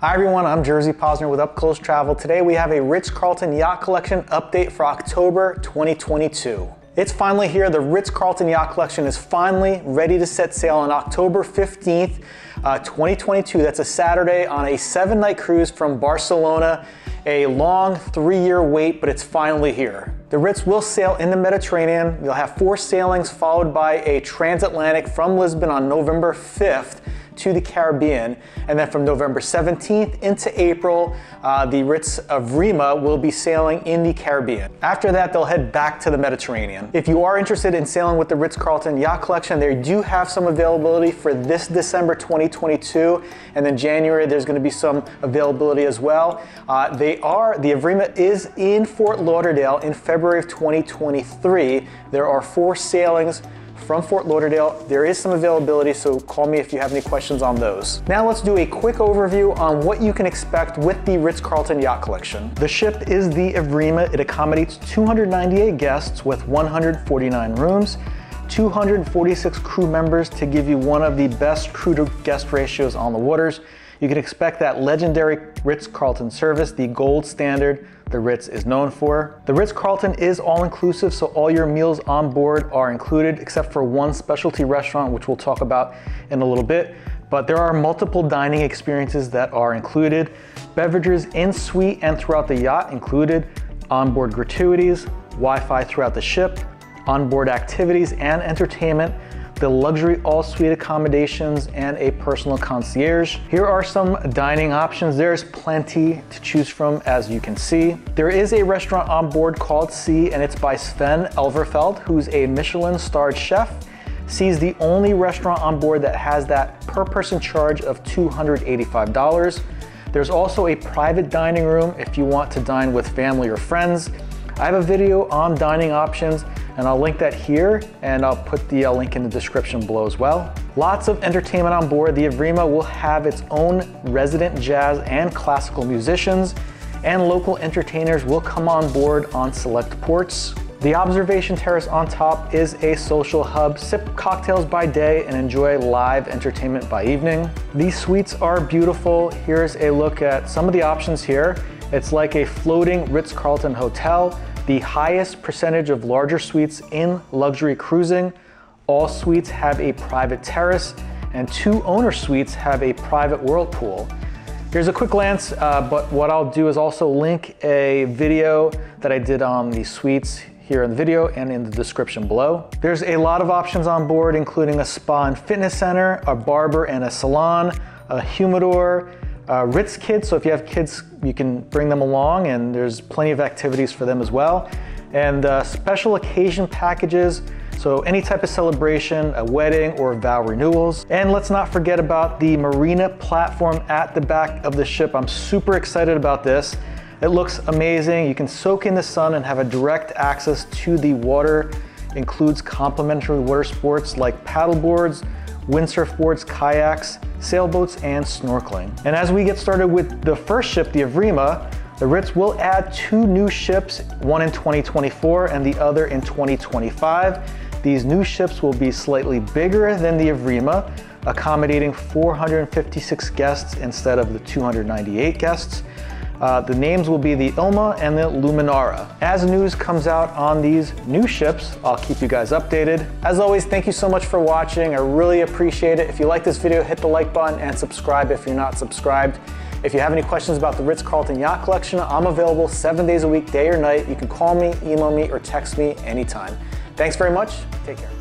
Hi everyone, I'm Jerzy Posner with Up Close Travel. Today we have a Ritz-Carlton Yacht Collection update for October 2022. It's finally here. The Ritz-Carlton Yacht Collection is finally ready to set sail on October 15th, uh, 2022. That's a Saturday on a seven night cruise from Barcelona. A long three year wait, but it's finally here. The Ritz will sail in the Mediterranean. You'll have four sailings followed by a transatlantic from Lisbon on November 5th to the Caribbean. And then from November 17th into April, uh, the Ritz Evrima will be sailing in the Caribbean. After that, they'll head back to the Mediterranean. If you are interested in sailing with the Ritz-Carlton Yacht Collection, they do have some availability for this December 2022. And then January, there's gonna be some availability as well. Uh, they are, the Evrima is in Fort Lauderdale in February of 2023. There are four sailings from Fort Lauderdale. There is some availability, so call me if you have any questions on those. Now let's do a quick overview on what you can expect with the Ritz-Carlton Yacht Collection. The ship is the Evrima. It accommodates 298 guests with 149 rooms. 246 crew members to give you one of the best crew to guest ratios on the waters. You can expect that legendary Ritz-Carlton service, the gold standard the Ritz is known for. The Ritz-Carlton is all-inclusive, so all your meals on board are included, except for one specialty restaurant, which we'll talk about in a little bit. But there are multiple dining experiences that are included. Beverages in suite and throughout the yacht included, onboard gratuities, Wi-Fi throughout the ship, onboard activities and entertainment, the luxury all-suite accommodations, and a personal concierge. Here are some dining options. There's plenty to choose from as you can see. There is a restaurant on board called S.E.A and it's by Sven Elverfeld, who's a Michelin starred chef. S.E.A is the only restaurant on board that has that per person charge of $285. There's also a private dining room if you want to dine with family or friends. I have a video on dining options and I'll link that here and I'll put the uh, link in the description below as well. Lots of entertainment on board. The Evrima will have its own resident jazz and classical musicians and local entertainers will come on board on select ports. The observation terrace on top is a social hub. Sip cocktails by day and enjoy live entertainment by evening. These suites are beautiful. Here's a look at some of the options here. It's like a floating Ritz-Carlton hotel the highest percentage of larger suites in luxury cruising. All suites have a private terrace and two owner suites have a private whirlpool. Here's a quick glance, uh, but what I'll do is also link a video that I did on the suites here in the video and in the description below. There's a lot of options on board, including a spa and fitness center, a barber and a salon, a humidor, uh, Ritz Kids, so if you have kids, you can bring them along and there's plenty of activities for them as well. And uh, special occasion packages, so any type of celebration, a wedding or vow renewals. And let's not forget about the marina platform at the back of the ship. I'm super excited about this. It looks amazing. You can soak in the sun and have a direct access to the water. Includes complimentary water sports like paddle boards, windsurf boards, kayaks, sailboats, and snorkeling. And as we get started with the first ship, the Evrima, the Ritz will add two new ships, one in 2024 and the other in 2025. These new ships will be slightly bigger than the Evrima, accommodating 456 guests instead of the 298 guests. Uh, the names will be the Ilma and the Luminara. As news comes out on these new ships, I'll keep you guys updated. As always, thank you so much for watching. I really appreciate it. If you like this video, hit the like button and subscribe if you're not subscribed. If you have any questions about the Ritz-Carlton Yacht Collection, I'm available seven days a week, day or night. You can call me, email me, or text me anytime. Thanks very much. Take care.